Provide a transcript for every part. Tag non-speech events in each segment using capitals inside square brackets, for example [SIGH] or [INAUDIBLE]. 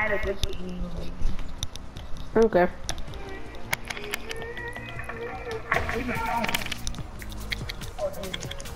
had a good game. Okay. Oh,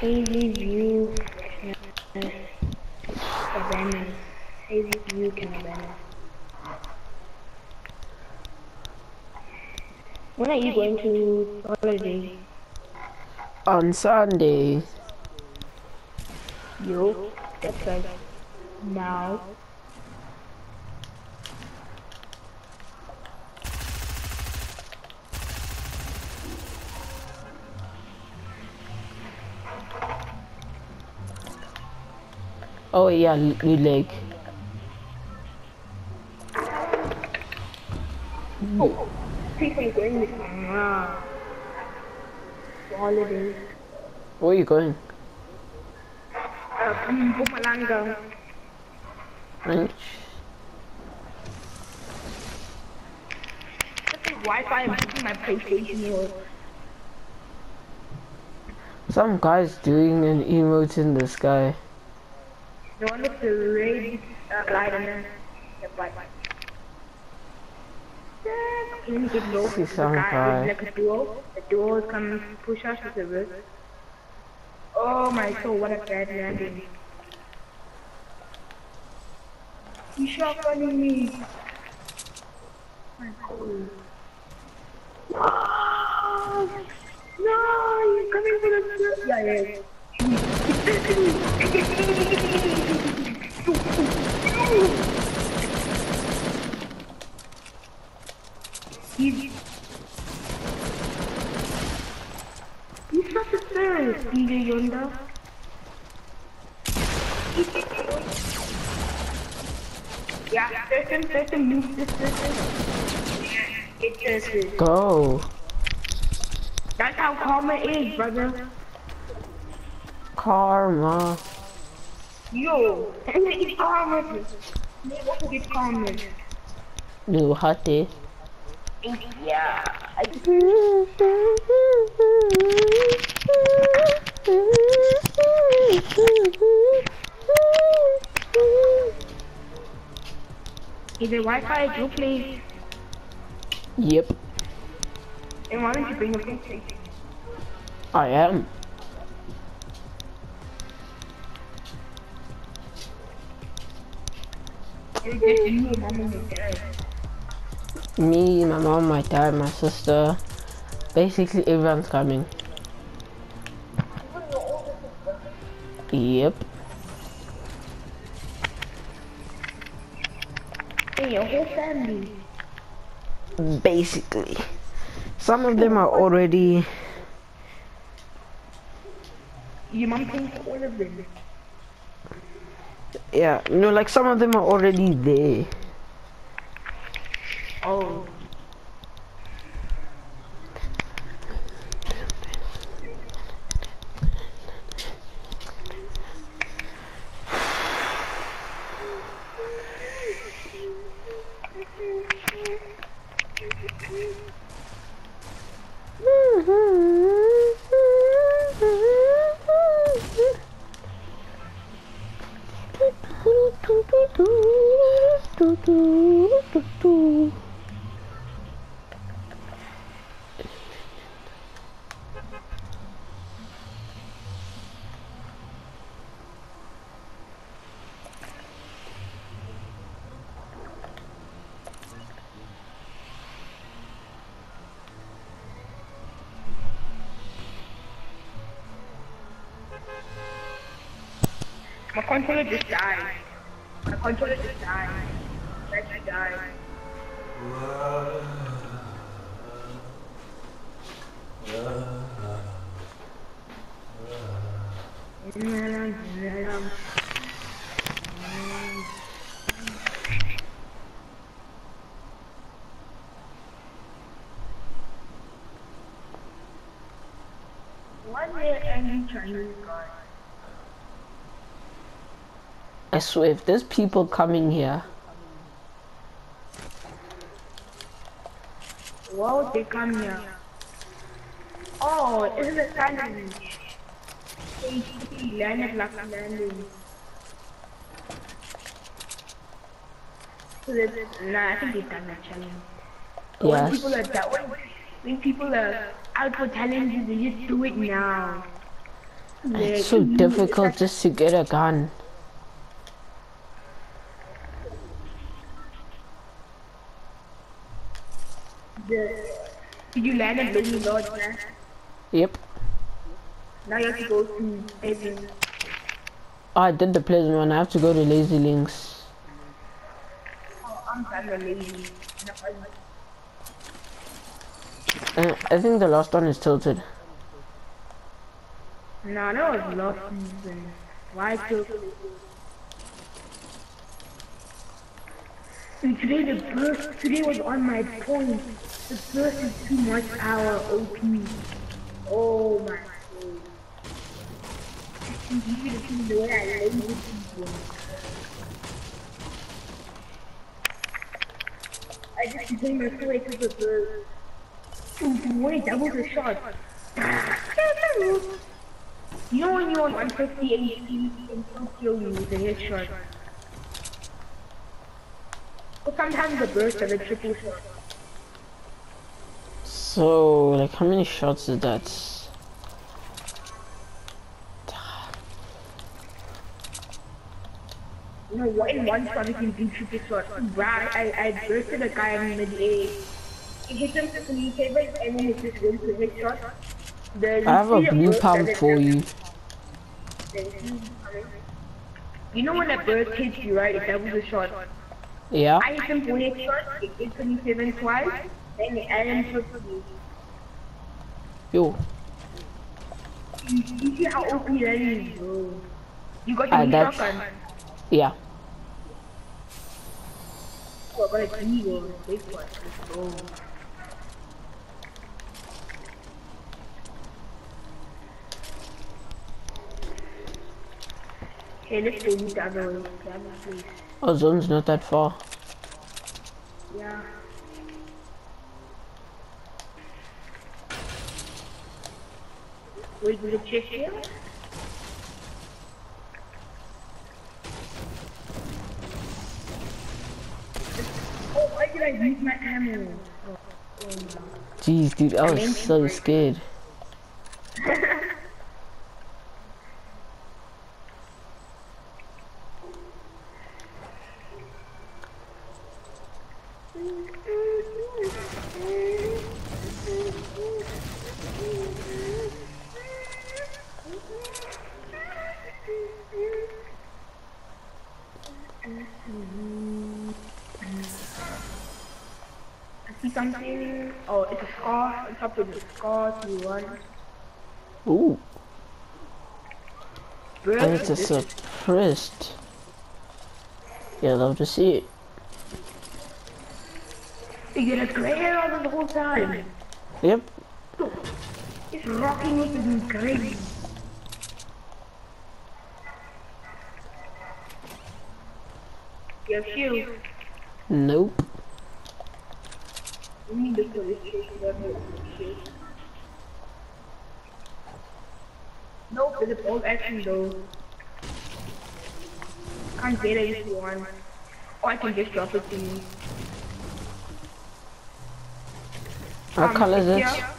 Hazyview can abandon. Hazy view can abandon. When are you going to holiday? On Sunday. Yo, that's like now. Oh yeah, new leg. Oh, people going with holiday. Where are you going? Uh, um, Mpumalanga. French. Wi-Fi my PlayStation. Some guy's doing an emote in the sky. The one with the red uh, light on it. Yep, bye. Can you get low? See The some guy guy. is like a duo. The duo can push us with the wrist. Oh my soul, what a bad landing. He shotgunning me. My soul. [GASPS] No! No! He's coming for the Yeah, yeah. He's He's such a third, DJ Yonda. Yeah, certain, certain move this person. It Go. That's how karma is, brother. Karma. Yo, and it's karma. What is karma? New hottie. Yeah. I Is it Wi-Fi group please? Yep, And why don't you bring a PlayStation? I am. Me, my mom, my dad, my sister. Basically, everyone's coming. Yep. Hey, your whole family. Basically. Some of them are already. Your mom thinks all of them. Yeah, no, like some of them are already there. My controller just died. My controller just died. That just died. One day I'm guard. I swear, if there's people coming here, Why would they come here? Oh, isn't it silent? HP landed like a landing. So nah, I think they've done that challenge. When people are that when, when people are out for challenges, they just do it now. It's so difficult just to get a gun. The, did you land at Lonely Lodge, man? Yep. Now you have to go to heaven. Oh, I did the pleasant one. I have to go to Lazy Links. Oh, I'm done with lazy. Uh, I think the last one is tilted. Nah, that was season. Why so? And today the burst, today was on my point. The burst is too much power, OP. Oh my god. I just became my way to the burst. Dude, wait, that was a shot. You know when you're on 150 HP and kill you with a headshot? But sometimes the burst of a triple. So, like, how many shots is that? You know, what in one shot you can do triple shot. Bruh, I, I bursted a guy in mid-air. It hit him for three tables and then it just went to headshot. The I have a blue pump for you. You know when a burst hits you, right? It doubles a shot. Yeah? I hit him for a headshot, it hit 27 twice, added him for three. Yo. You, see how OP that is, bro. You got Ah, your new that's- shotgun. Yeah. Oh, I a Eagle. Big one. Let's go. Okay, let's go the other way. The. Oh, zone's not that far. Yeah. Wait, will it check here? Oh, why did I use my ammo? Oh, oh no. Jeez, dude, I was so scared. I see something. Oh, it's a scar. It's top of the scar, to one. Ooh, Bro, and it's a suppressed. Yeah, love to see it. You get a glare out of the whole time. Yep. It's rocking with the crazy. You have. Nope. We need to put together. Nope, it's a bolt action though. Can't get it if you want. Or I can just drop it to you. What Um, color is it? yeah.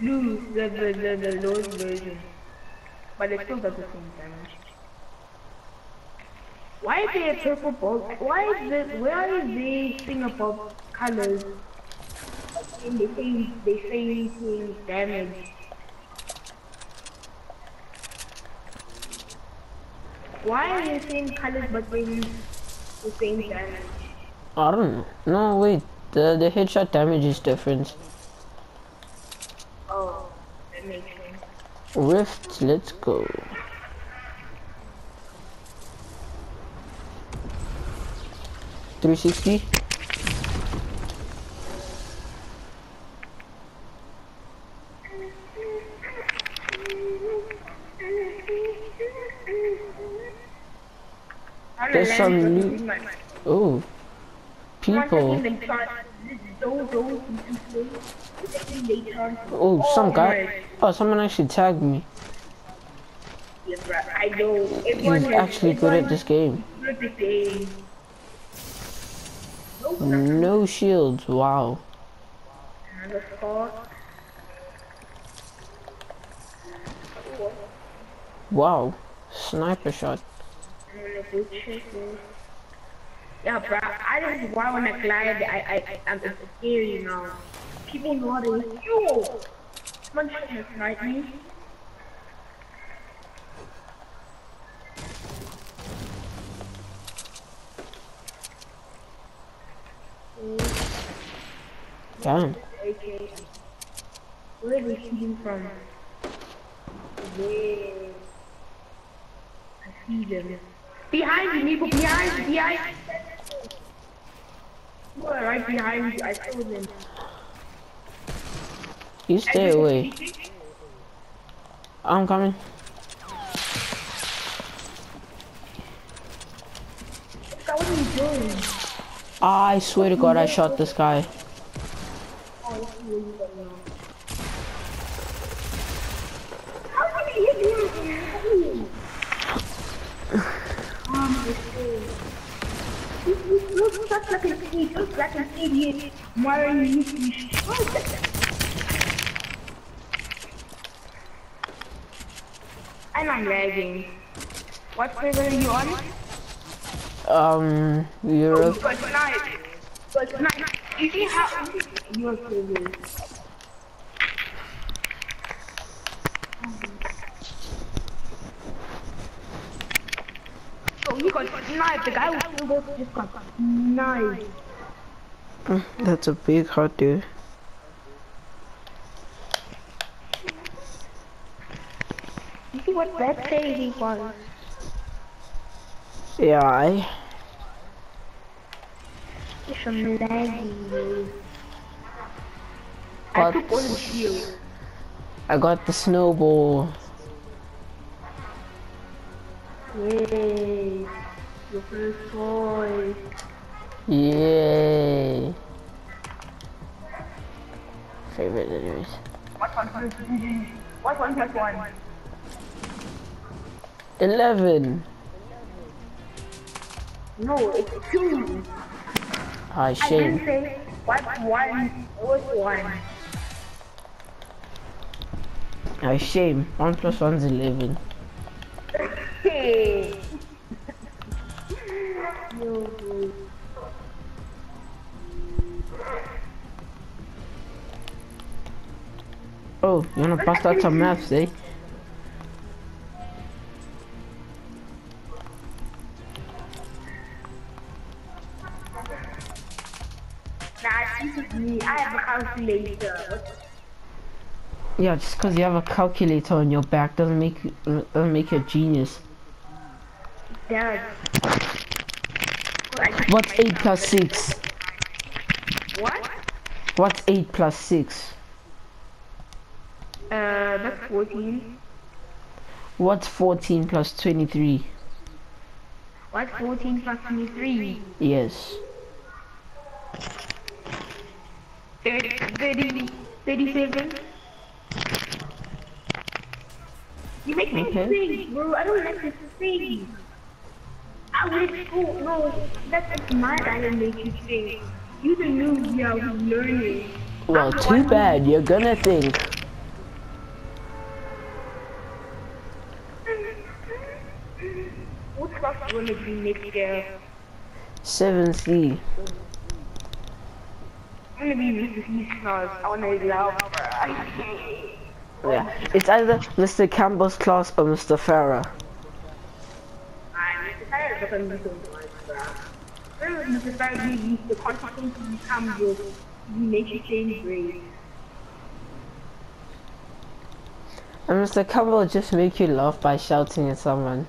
Blue, the, the, the, the lowest version. But it still does the same damage. Why is there a purple bulb? Why is the, where is the thing above colors? And they say, they say things damage. Why are they saying colors but then the same damage? I don't know. No, wait. The the headshot damage is different. Oh, that makes sense. Rift, let's go. 360. There's some new... Oh. People. Oh, some oh, guy. Oh, someone actually tagged me. He's actually good at this game. No shields. Wow. Wow. Sniper shot. Yeah, bro. I just why when I glide, I I I'm it's scary now. People know how to yo. Someone trying to snipe me. Damn. Where are they shooting from? There. I see them. Behind you, Nico, behind, you, behind. You are right behind you. I saw them. You stay away. I'm coming. What are you doing? I swear to God, I shot this guy. And I'm lagging. What server are you on? Um, Europe. But tonight, but tonight, you see how server. So he got sniped. The guy just got sniped. That's a big hot dude. You see what that say he was? Yeah, I. It's some laggy. I But- took all the shield. I got the snowball. Yay. Your first toy. Yay. Favorite anyways. What one plus one? What one plus one? 11. No, it's two. I I shame. didn't say what one was one. I shame. 1 plus 1 is 11. Hey. Bro. Oh, you wanna bust out some maths, eh? I have a calculator. Yeah, just because you have a calculator on your back doesn't make you doesn't make you a genius. Dad. What's 8 plus 6? What? What's 8 plus 6? Uh, that's 14. What's 14 plus 23? What's 14 plus 23? Yes. 30, 30, 37. You make me Okay. think, bro. I don't like this thing. I went school. No, that's just my I didn't make you think. You the new who's learning. Well, too bad. You're gonna think. What class do you want to be next year? 7C. I'm gonna be Mr. I wanna love her. Yeah. It's either Mr. Campbell's class or Mr. Farah. So much, bruh. Where was Mr. Farah the consequences become you change? And Mr. Campbell just make you laugh by shouting at someone.